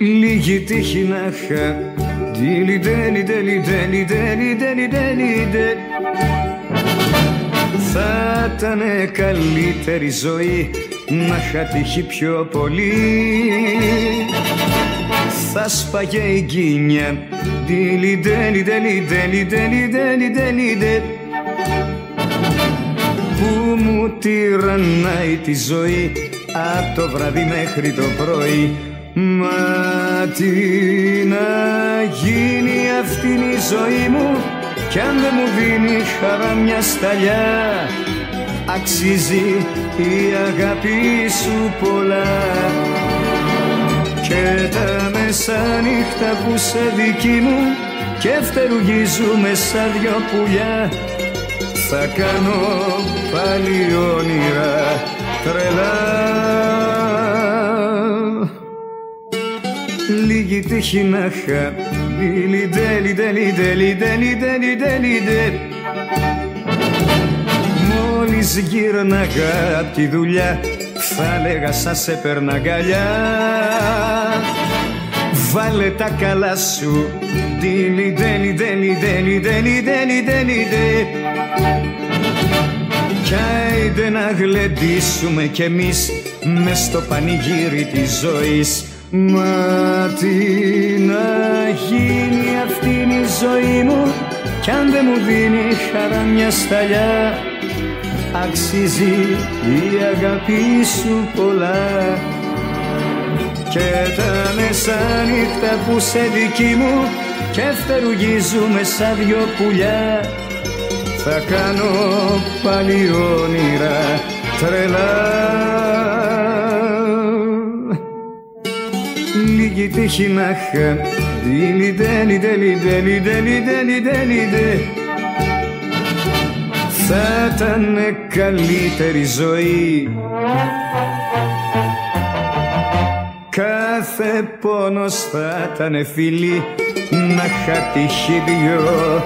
λίγη τύχη να είχα Τέλει, τέλει, τέλει, τέλει, τέλει, τέλει, τέλει, Θα ήταν καλύτερη ζωή να είχα τύχει πιο πολύ θα σπαγε η γκίνια Τέλει, τέλει, τέλει, τέλει, τέλει, τέλει, τέλει, Που μου τυραννάει τη ζωή από το βράδυ μέχρι το πρωί Μα τι να γίνει αυτή η ζωή μου κι αν δεν μου δίνει χαρά μια σταλιά αξίζει η αγάπη σου πολλά. Και τα μεσάνυχτα που σε δική μου και φτερουγίζουμε σαν δυο πουλιά θα κάνω πάλι όνειρα τρελά λίγη τύχη να είχα Δίλι τέλει τέλει τέλει τέλει τέλει τέλει Μόλις γύρναγα απ' τη δουλειά θα λέγα σας σε αγκαλιά Βάλε τα καλά σου Δίλι τέλει τέλει τέλει τέλει τέλει τέλει Κι άιντε να γλεντήσουμε κι εμείς μες στο πανηγύρι της ζωής Μα τι να γίνει αυτή η ζωή μου κι αν δεν μου δίνει χαρά μια σταλιά αξίζει η αγάπη σου πολλά. Και τα μεσάνυχτα που σε δική μου και φτερουγίζουμε σαν δυο πουλιά θα κάνω πάλι όνειρα τρελά λίγη τύχη να είχα Δίλι τέλει τέλει τέλει τέλει τέλει τέλει Θα ήταν καλύτερη ζωή. Κάθε πόνος θα ήταν φίλη. Να είχα τύχει δυο